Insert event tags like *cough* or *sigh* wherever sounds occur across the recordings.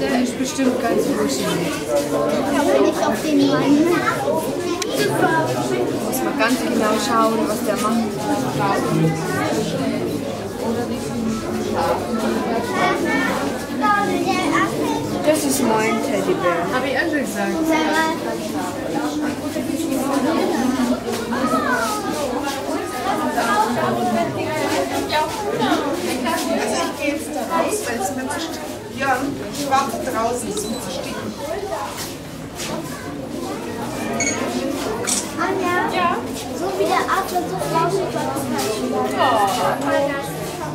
Der ist bestimmt ganz wuschig. Kann man nicht auf den Mann? Muss man ganz genau schauen, was der macht. Das ist mein Teddybär. Habe ich auch schon gesagt. Ich gehe jetzt da raus, weil es mir zu sticken. Jörn, ich warte draußen, es ist mir zu sticken. Anja? Ja? So wie der Apfel so flauschig war, das kann ich nicht.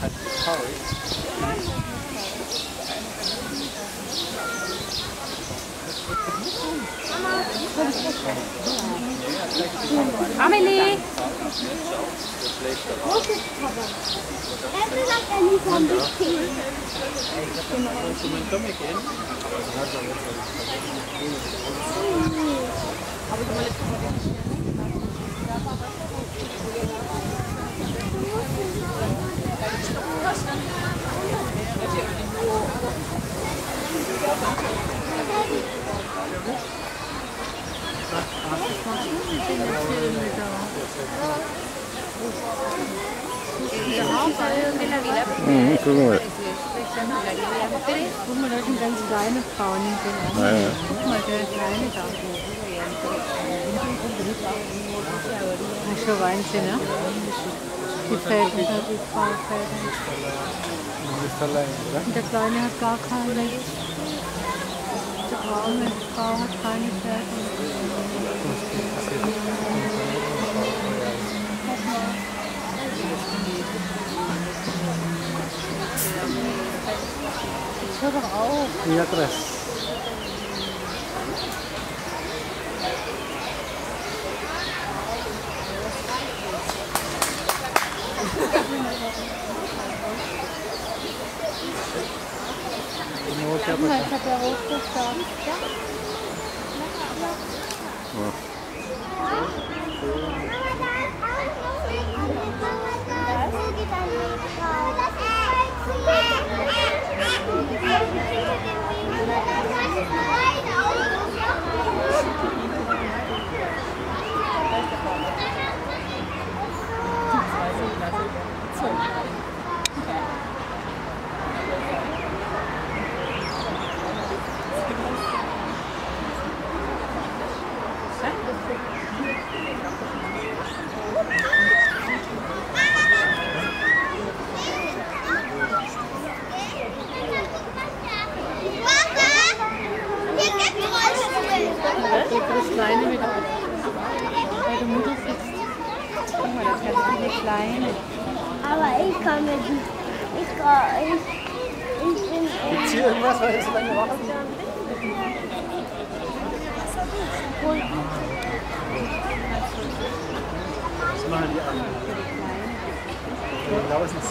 thật Amelie! What is cover? Everyone can eat on this thing. Come again. Are we going to Mhm, guck mal. Guck mal, da sind ganz kleine Frauen. Ja, ja. Guck mal, der kleine da. Das ist schon Wahnsinn, ne? इस side उधर भी पार्क है डकवाल यहाँ का खा रहे डकवाल में का खाने का Terus, Ja, krass. Ich habe ja hochgestanden. Kleine Das machen die anderen. Da ist. Das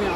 ist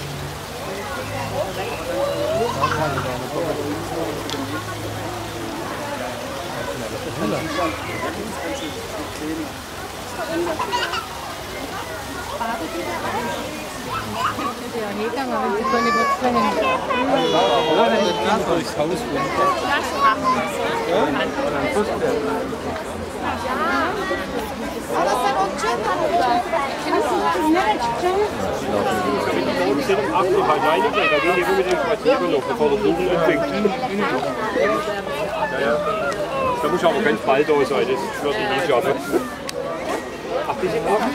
aber Wir um 8 Uhr halt reinigen, da gehen die rum mit dem Spaziergang noch, bevor der Kuchen anfängt. Ja, ja. Da muss ich aber ganz bald da sein, das wird ich nicht schaffen. Ach, die sind auch schon.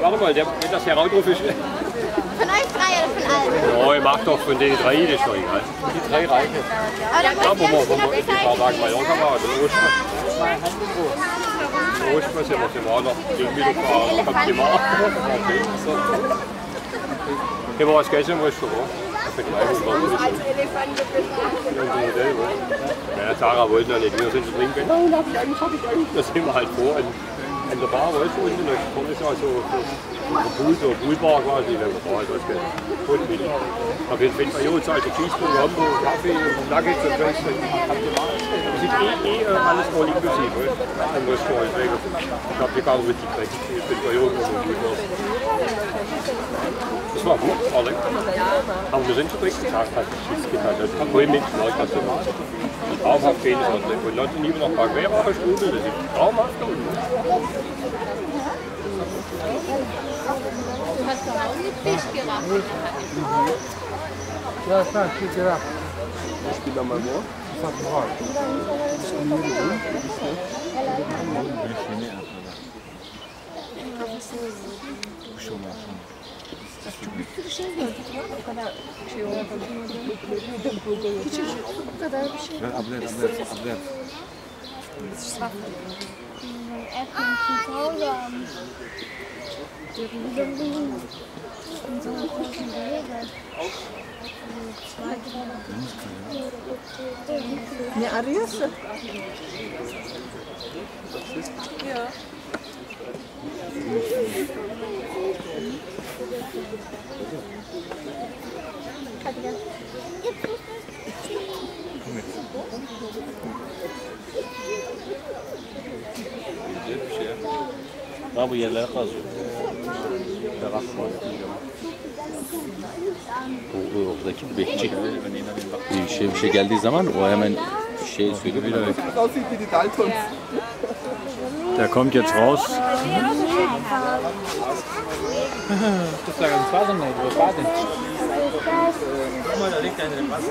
Warte mal, der, wenn das herausruf ist. Von euch drei oder von allen? Oh, ich mag doch von den drei, das ist doch egal. Die drei reichen. Aber dann Ja, wo wir, wollt wo ihr wir in ein paar Tagen Mallorca waren, in Ostern. Ostern sind wir, sind wir auch noch gegen Mittag kommt die Mar. Hier war das Geld im Restaurant. Für die Eisenbahn. Ja, Tara wollte ja nicht, wir sind zu trinken. Da sind wir halt vor an der Bar, weißt du, unten, da vorne ist ja ein ein Poolbar quasi, wenn man da halt was geht. Und billig. Auf jeden Fall, ja, jetzt also Cheeseburger, Hamburg, Kaffee, Nuggets und Fleisch. Das ist eh, eh äh, alles all inklusive, weißt du, im Restaurant. Deswegen, ich habe die gar richtig gekriegt. Ich bin bei Jürgen und gut. Das war gut, war lecker. Aber wir sind schon richtig gesagt, hat Schiss getan. Das hat wohl mit, ich das so war. Traumhaft schönes Hotel. Und Leute lieben noch Parkwehrache Strudel, das ist traumhaft. Ja, snart 20 lira. Kaç kilo var bu? Ufak var. Kuş olmaz. Çok bir sürü şey gördük ya. O kadar şey olmadı. Küçücük. Bu kadar bir şey. Ablet, ablet, ablet. Das hat einen Haken. Ne arıyorsun? Ha bu yerlere kazıyor. Bu oradaki bekçi. Bir şey bir şey geldiği zaman o hemen şey söylüyor. Der kommt jetzt raus. *laughs* Das ist ja ganz Wasser nicht, wo baden. Guck mal, da liegt einer im Wasser.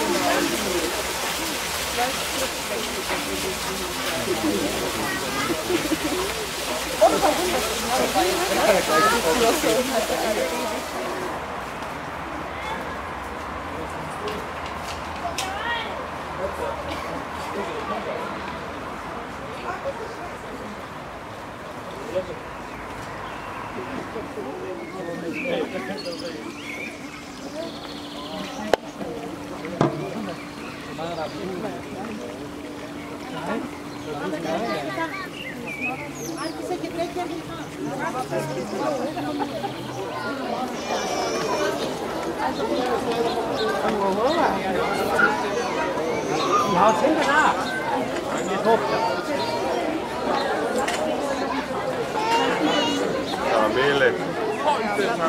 Oh, 好吃的啊！你错。啊，没嘞。好一点嘛。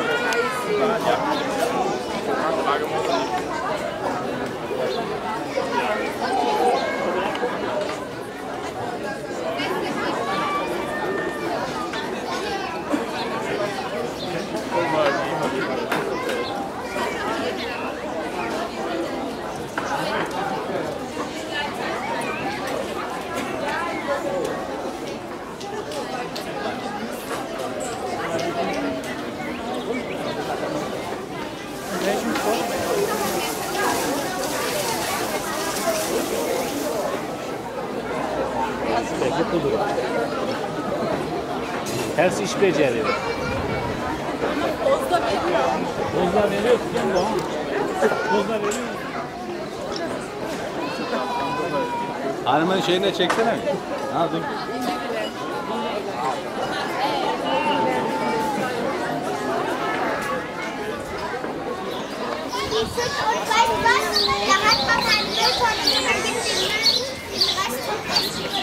iş beceriyor. Bozda veriyor. Bozda veriyor. Kim bu? Bozda veriyor. Hanımın şeyine çeksene. Ne yapayım? Jangan makan dulu, soalnya makan dulu. Terima kasih.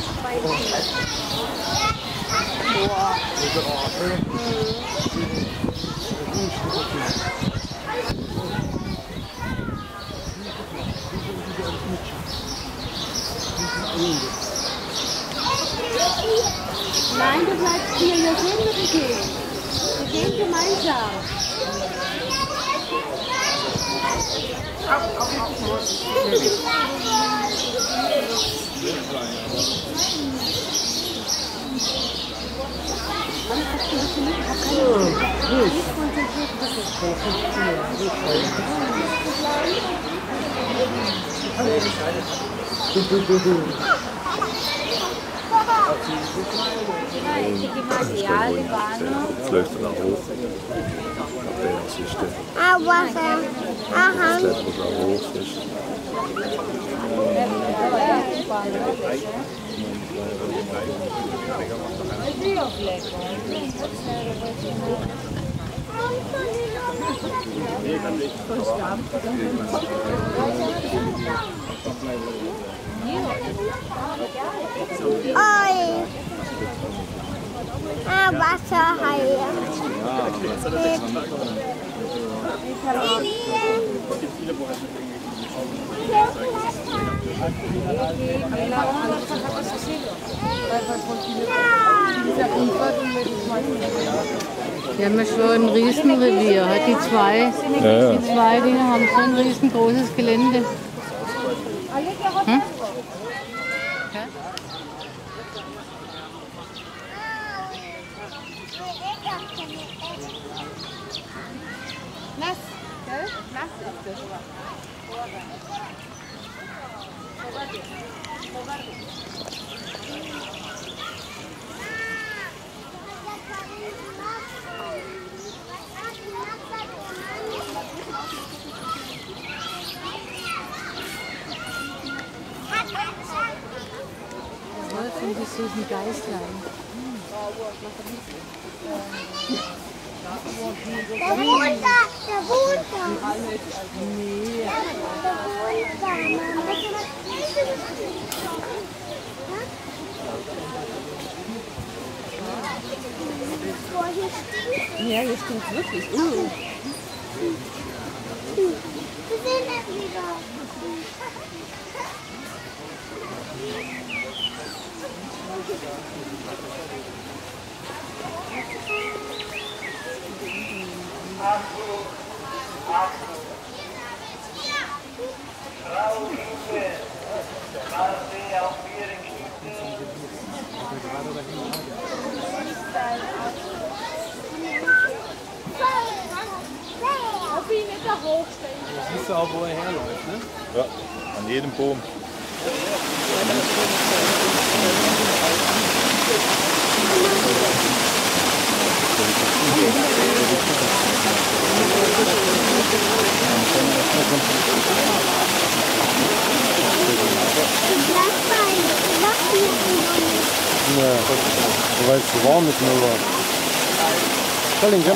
Nein, du bleibst hier, wir mit dem Kind. Wir gehen gemeinsam. Flöchte nach hoch. Abwehrsichte. Aha. Klettert nach hoch. Fisch. Hoog. Dus Oi. Ah, Wasserhaie. Wir haben ja schon ein Riesenrevier. Hat die zwei, die zwei Dinge haben so ein riesengroßes Gelände. Hm? Nass, gell? Nass ist das. Wolf und die süßen Geißlein. Hm. Der Wunder, der Wunder. Nee. Der Wunder, Mama. Ja, hier stinkt wirklich. Uh. Wir sehen das wieder. Thank you. Siehst du auch, wo er herläuft, ne? Ja, an jedem Baum. Ja, Бывает свал метнуло. Коленка.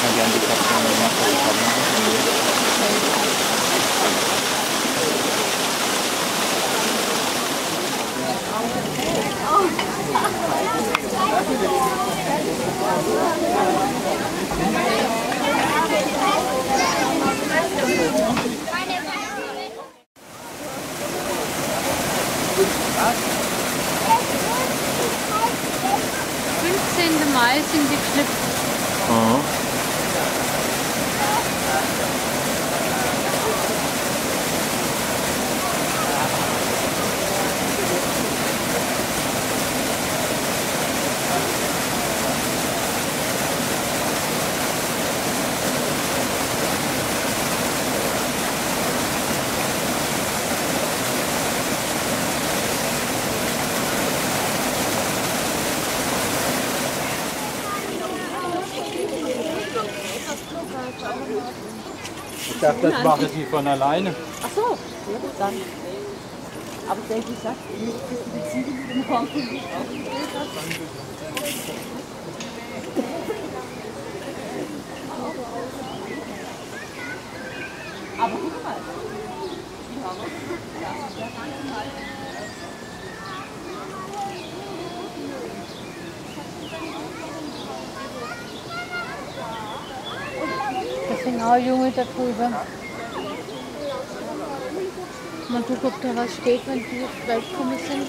Again, the customer must have Ich dachte, das macht es nicht von alleine. Ach so, ja dann. Aber ich denke, ich sag, die Ziegel mit dem Horn Aber guck mal. Das auch Junge da drüber. Mal gucken, ob da was steht, wenn die weggekommen sind.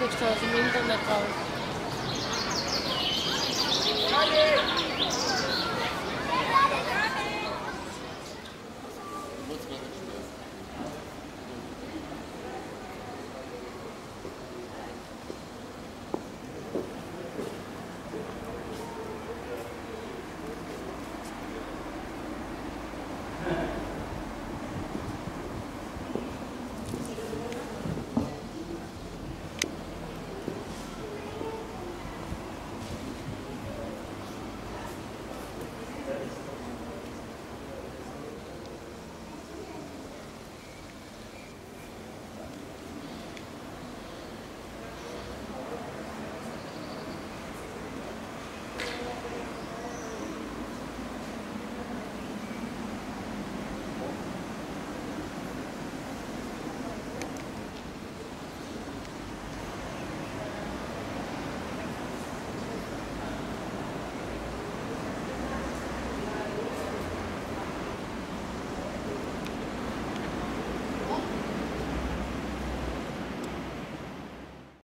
Pictures, mint on the couch.